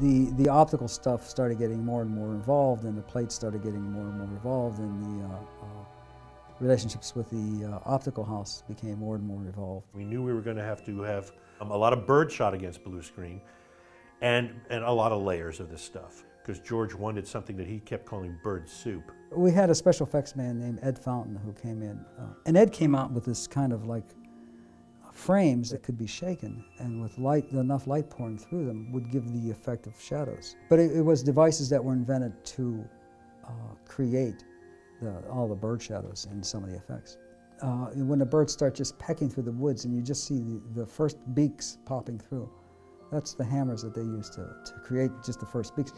the, the optical stuff started getting more and more involved, and the plates started getting more and more involved, and the uh, uh, relationships with the uh, optical house became more and more involved. We knew we were going to have to have um, a lot of bird shot against blue screen and, and a lot of layers of this stuff because George wanted something that he kept calling bird soup. We had a special effects man named Ed Fountain who came in, uh, and Ed came out with this kind of like frames that could be shaken and with light, enough light pouring through them would give the effect of shadows. But it, it was devices that were invented to uh, create the, all the bird shadows and some of the effects. Uh, when the birds start just pecking through the woods and you just see the, the first beaks popping through, that's the hammers that they use to, to create just the first beaks.